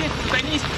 здесь, в Донецке.